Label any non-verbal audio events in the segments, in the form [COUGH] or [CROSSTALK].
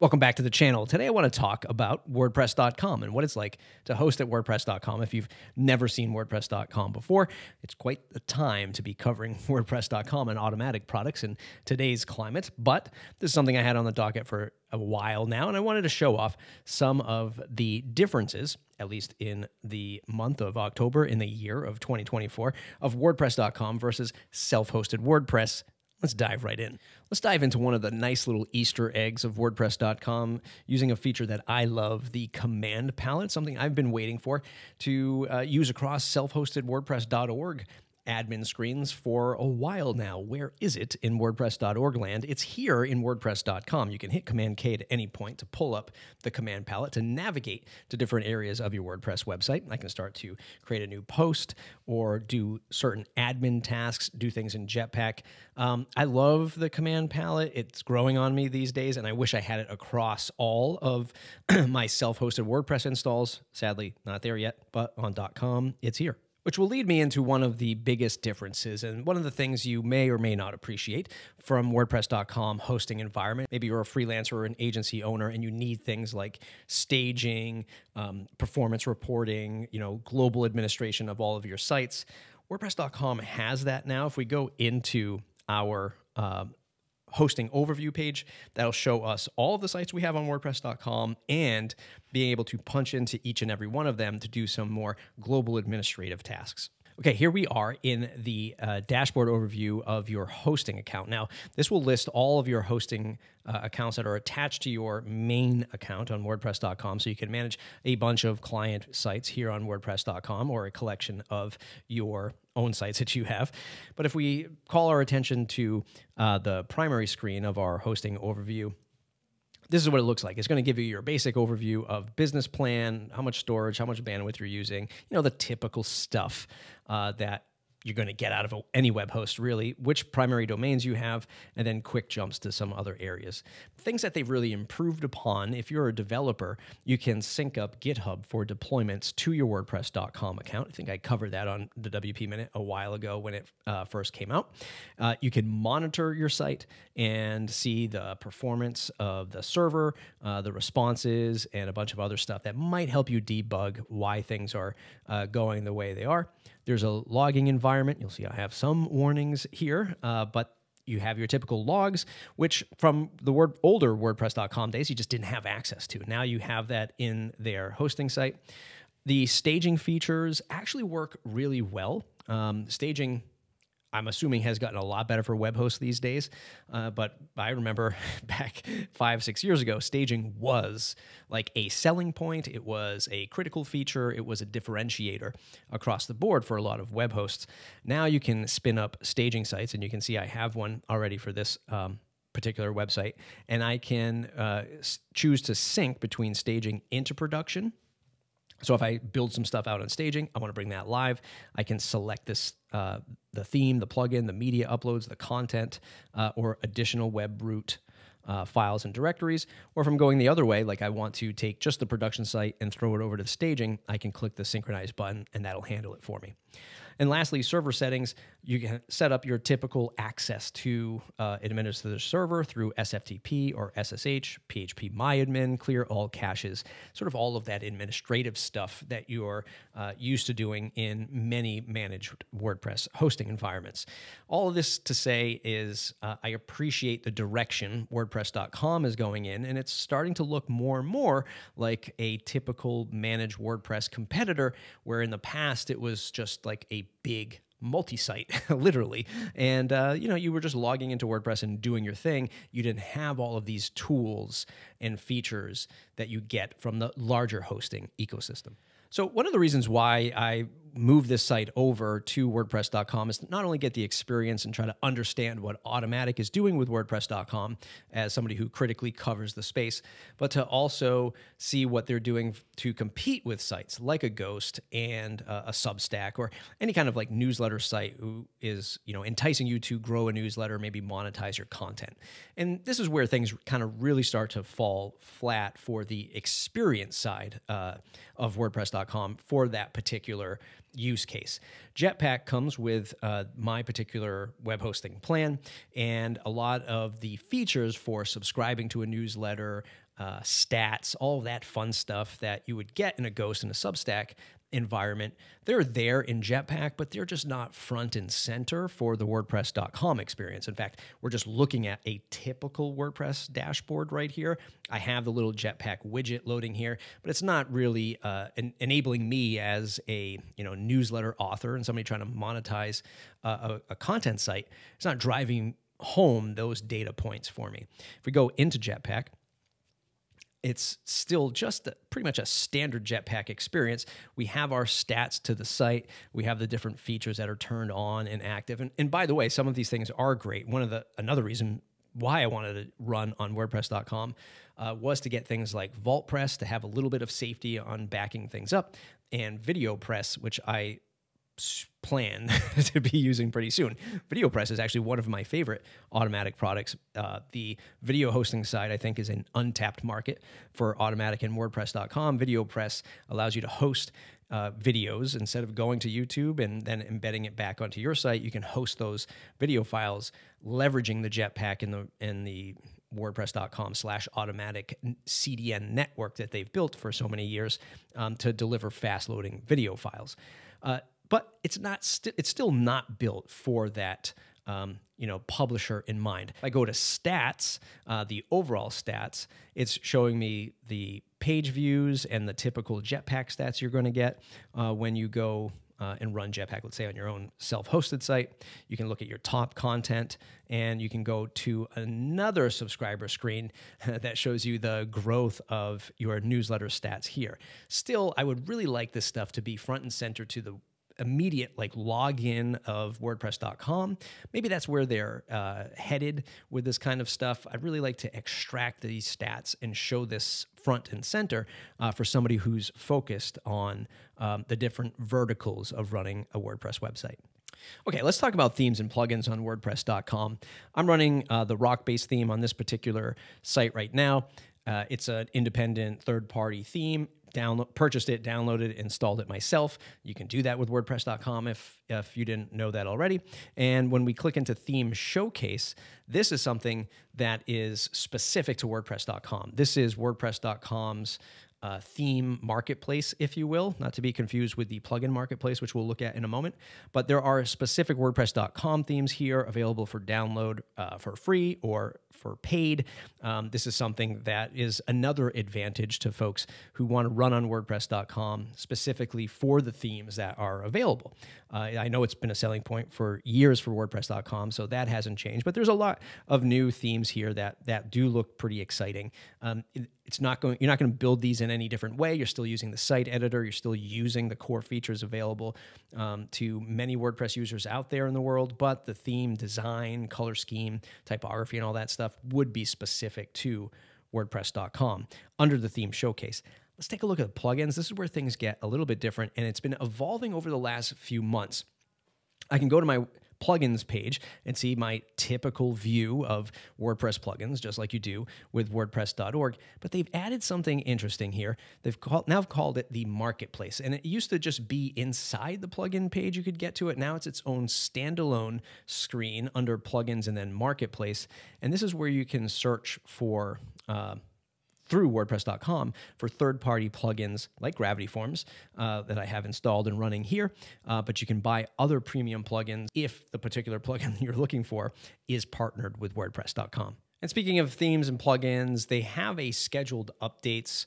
Welcome back to the channel. Today I want to talk about WordPress.com and what it's like to host at WordPress.com. If you've never seen WordPress.com before, it's quite the time to be covering [LAUGHS] WordPress.com and Automattic products in today's climate. But this is something I had on the docket for a while now, and I wanted to show off some of the differences, at least in the month of October in the year of 2024, of WordPress.com versus self hosted WordPress Let's dive right in. Let's dive into one of the nice little Easter eggs of WordPress.com using a feature that I love the command palette, something I've been waiting for to uh, use across self hosted WordPress.org admin screens for a while now. Where is it in WordPress.org land? It's here in WordPress.com. You can hit Command K at any point to pull up the command palette to navigate to different areas of your WordPress website. I can start to create a new post or do certain admin tasks, do things in Jetpack. Um, I love the command palette. It's growing on me these days, and I wish I had it across all of [CLEARS THROAT] my self hosted WordPress installs. Sadly, not there yet, but on .com, it's here which will lead me into one of the biggest differences and one of the things you may or may not appreciate from WordPress.com hosting environment. Maybe you're a freelancer or an agency owner and you need things like staging, um, performance reporting, you know, global administration of all of your sites. WordPress.com has that now. If we go into our um, hosting overview page that'll show us all the sites we have on WordPress.com and being able to punch into each and every one of them to do some more global administrative tasks. Okay, here we are in the uh, dashboard overview of your hosting account. Now, this will list all of your hosting uh, accounts that are attached to your main account on WordPress.com. So you can manage a bunch of client sites here on WordPress.com or a collection of your own sites that you have. But if we call our attention to uh, the primary screen of our hosting overview, this is what it looks like. It's going to give you your basic overview of business plan, how much storage, how much bandwidth you're using, you know, the typical stuff uh, that you're going to get out of any web host, really, which primary domains you have, and then quick jumps to some other areas. Things that they've really improved upon. If you're a developer, you can sync up GitHub for deployments to your WordPress.com account. I think I covered that on the WP Minute a while ago when it uh, first came out. Uh, you can monitor your site and see the performance of the server, uh, the responses, and a bunch of other stuff that might help you debug why things are uh, going the way they are. There's a logging environment. You'll see I have some warnings here, uh, but you have your typical logs, which from the word older WordPress.com days, you just didn't have access to. Now you have that in their hosting site. The staging features actually work really well. Um, staging I'm assuming has gotten a lot better for web hosts these days. Uh, but I remember [LAUGHS] back five, six years ago, staging was like a selling point. It was a critical feature. It was a differentiator across the board for a lot of web hosts. Now you can spin up staging sites, and you can see I have one already for this. Um, particular website, and I can uh, choose to sync between staging into production so if I build some stuff out on staging, I want to bring that live. I can select this, uh, the theme, the plugin, the media uploads, the content, uh, or additional web root uh, files and directories. Or if I'm going the other way, like I want to take just the production site and throw it over to the staging, I can click the synchronize button and that'll handle it for me. And lastly, server settings. You can set up your typical access to uh, administer the server through SFTP or SSH, phpMyAdmin, clear all caches, sort of all of that administrative stuff that you're uh, used to doing in many managed WordPress hosting environments. All of this to say is uh, I appreciate the direction WordPress.com is going in, and it's starting to look more and more like a typical managed WordPress competitor, where in the past it was just like a big multi-site [LAUGHS] literally. And uh, you know you were just logging into wordpress and doing your thing. You didn't have all of these tools and features that you get from the larger hosting ecosystem. So one of the reasons why I move this site over to WordPress.com is to not only get the experience and try to understand what Automattic is doing with WordPress.com as somebody who critically covers the space, but to also see what they're doing to compete with sites like a Ghost and uh, a Substack or any kind of like newsletter site who is you know enticing you to grow a newsletter, maybe monetize your content. And this is where things kind of really start to fall flat for the experience side uh, of WordPress.com for that particular use case. Jetpack comes with uh, my particular web hosting plan and a lot of the features for subscribing to a newsletter, uh, stats, all that fun stuff that you would get in a Ghost and a Substack environment. They're there in Jetpack, but they're just not front and center for the WordPress.com experience. In fact, we're just looking at a typical WordPress dashboard right here. I have the little Jetpack widget loading here, but it's not really uh, en- enabling me as a you know newsletter author and somebody trying to monetize uh, a, a content site. It's not driving home those data points for me. If we go into Jetpack, it's still just a, pretty much a standard Jetpack experience. We have our stats to the site. We have the different features that are turned on and active. And, and by the way, some of these things are great. One of the another reason why I wanted to run on WordPress.com uh, was to get things like VaultPress to have a little bit of safety on backing things up, and VideoPress, which I plan [LAUGHS] to be using pretty soon. VideoPress is actually one of my favorite Automattic products. Uh, the video hosting side, I think, is an untapped market for Automattic and WordPress.com. VideoPress allows you to host uh, videos instead of going to YouTube and then embedding it back onto your site. You can host those video files, leveraging the Jetpack in the in the WordPress.com slash Automattic CDN network that they've built for so many years um, to deliver fast loading video files. Uh, but it's not st- it's still not built for that um, you know publisher in mind. If I go to stats, uh, the overall stats, it's showing me the page views and the typical Jetpack stats you're going to get uh, when you go uh, and run Jetpack, let's say on your own self hosted site. You can look at your top content and you can go to another subscriber screen [LAUGHS] that shows you the growth of your newsletter stats here. Still, I would really like this stuff to be front and center to the immediate like login of WordPress.com. Maybe that's where they're uh, headed with this kind of stuff. I'd really like to extract these stats and show this front and center uh, for somebody who's focused on um, the different verticals of running a WordPress website. Okay, let's talk about themes and plugins on WordPress.com. I'm running uh, the rock based theme on this particular site right now. Uh, it's an independent third party theme download purchased it downloaded installed it myself. You can do that with wordpress.com if if you didn't know that already. And when we click into theme showcase this is something that is specific to wordpress.com this is wordpress.com's uh, theme marketplace, if you will, not to be confused with the plugin marketplace, which we'll look at in a moment. But there are specific WordPress.com themes here available for download uh, for free or for paid. Um, this is something that is another advantage to folks who want to run on WordPress.com specifically for the themes that are available. Uh, I know it's been a selling point for years for WordPress.com, so that hasn't changed. But there's a lot of new themes here that that do look pretty exciting. Um, it, it's not going. You're not going to build these in any different way. You're still using the site editor. You're still using the core features available um, to many WordPress users out there in the world. But the theme, design, color scheme, typography, and all that stuff would be specific to WordPress.com under the theme showcase. Let's take a look at the plugins. This is where things get a little bit different, and it's been evolving over the last few months. I can go to my plugins page and see my typical view of WordPress plugins, just like you do with WordPress.org. But they've added something interesting here. They've now called it the marketplace. And it used to just be inside the plugin page you could get to it. Now it's its own standalone screen under plugins and then marketplace. And this is where you can search for. Uh, through WordPress.com for third party plugins like Gravity Forms uh, that I have installed and running here. Uh, but you can buy other premium plugins if the particular [LAUGHS] plugin you're looking for is partnered with WordPress.com. And speaking of themes and plugins, they have a scheduled updates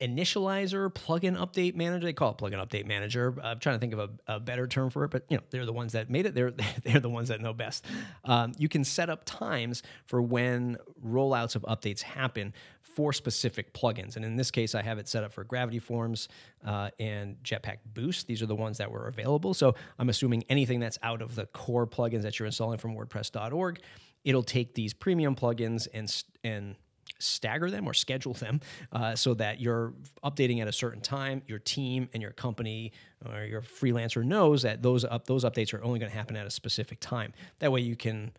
initializer plugin update manager. They call it plugin update manager. I'm trying to think of a, a, better term for it, but you know they're the ones that made it. They're [LAUGHS] they're the ones that know best. Um, you can set up times for when rollouts of updates happen for specific plugins, and in this case, I have it set up for Gravity Forms uh, and Jetpack Boost. These are the ones that were available. So I'm assuming anything that's out of the core plugins that you're installing from WordPress.org, it'll take these premium plugins and and stagger them or schedule them uh, so that you're updating at a certain time. Your team and your company or your freelancer knows that those up those updates are only going to happen at a specific time. That way, you can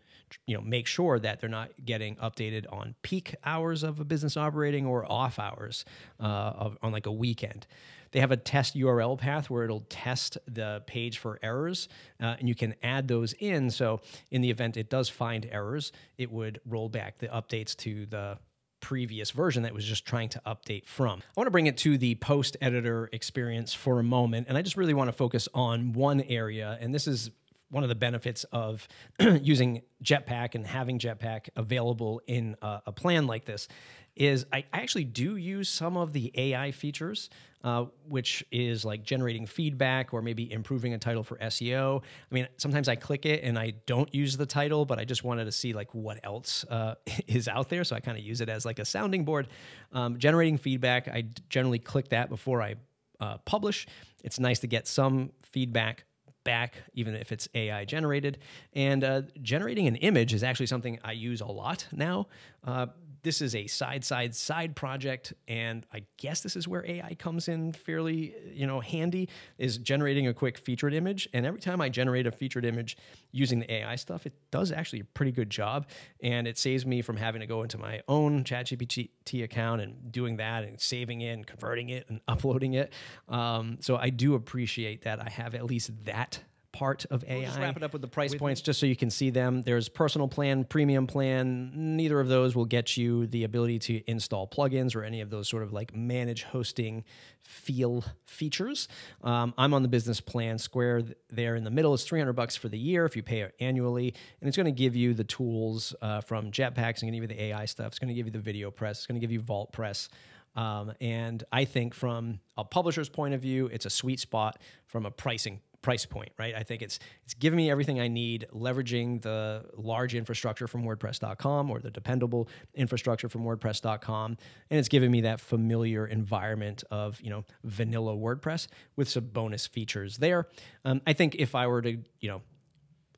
you know make sure that they're not getting updated on peak hours of a business operating or off hours uh, of, on like a weekend. They have a test URL path where it'll test the page for errors, uh, and you can add those in. So in the event it does find errors, it would roll back the updates to the previous version that was just trying to update from. I want to bring it to the post editor experience for a moment, and I just really want to focus on one area, and this is one of the benefits of [CLEARS THROAT] using Jetpack and having Jetpack available in a, a, plan like this is I actually do use some of the AI features, uh, which is like generating feedback or maybe improving a title for SEO. I mean, sometimes I click it and I don't use the title, but I just wanted to see like what else uh, [LAUGHS] is out there. So I kind of use it as like a sounding board. Um, generating feedback, I generally click that before I uh, publish. It's nice to get some feedback back, even if it's AI generated. And uh, generating an image is actually something I use a lot now. Uh, this is a side side side project and i guess this is where ai comes in fairly you know handy is generating a quick featured image. And every time i generate a featured image using the ai stuff it does actually a pretty good job. And it saves me from having to go into my own chatgpt account and doing that and saving it and converting it and [LAUGHS] uploading it. Um, so i do appreciate that i have at least that part of AI. We'll just wrap it up with the price with points just so you can see them. There's personal plan, premium plan. Neither of those will get you the ability to install plugins or any of those sort of like manage hosting feel features. Um, I'm on the business plan. Square there in the middle is 300 bucks for the year if you pay it annually, and it's going to give you the tools uh, from Jetpacks. It's going to give you the AI stuff. It's going to give you the VideoPress. It's going to give you VaultPress. Um, and I think from a publisher's point of view, it's a sweet spot from a pricing price point, right? I think it's it's giving me everything I need, leveraging the large infrastructure from WordPress.com or the dependable infrastructure from WordPress.com, and it's giving me that familiar environment of you know vanilla WordPress with some bonus features there. Um, I think if I were to you know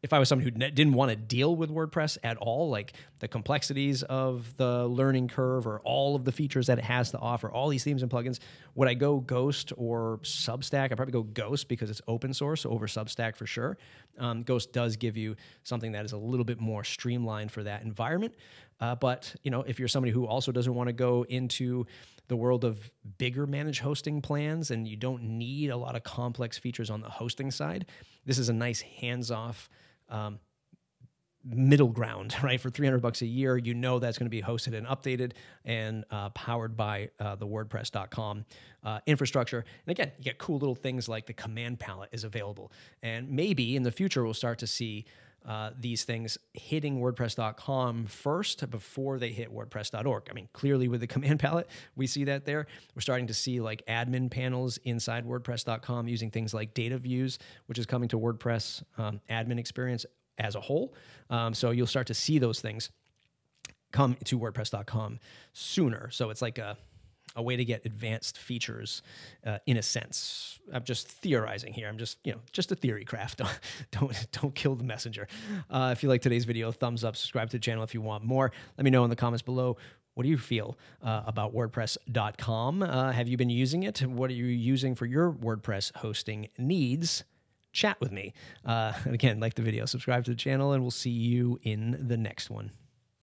if I was someone who didn't want to deal with WordPress at all, like the complexities of the learning curve or all of the features that it has to offer, all these themes and plugins, would I go Ghost or Substack? I'd probably go Ghost because it's open source over Substack for sure. Um, Ghost does give you something that is a little bit more streamlined for that environment. Uh, but you know, if you're somebody who also doesn't want to go into the world of bigger managed hosting plans and you don't need a lot of complex features on the hosting side, this is a nice hands-off um, middle ground, [LAUGHS] right? For 300 bucks a year, you know that's going to be hosted and updated and uh, powered by uh, the WordPress.com uh, infrastructure. And again, you get cool little things like the command palette is available. And maybe in the future, we'll start to see uh, these things hitting WordPress.com first before they hit WordPress.org. I mean, clearly with the [LAUGHS] command palette, we see that there. We're starting to see like admin panels inside WordPress.com using things like data views, which is coming to WordPress um, admin experience as a whole. Um, so you'll start to see those things come to WordPress.com sooner. So it's like a a way to get advanced features uh, in a sense. I'm just theorizing here. I'm just, you know, just a theory craft. [LAUGHS] Don't don't, don't kill the messenger. Uh, if you like today's video, thumbs up, subscribe to the channel if you want more. Let me know in the comments below. What do you feel uh, about WordPress.com? Uh, have you been using it? What are you using for your WordPress hosting needs? Chat with me. Uh, [LAUGHS] again, like the video, subscribe to the channel, and we'll see you in the next one.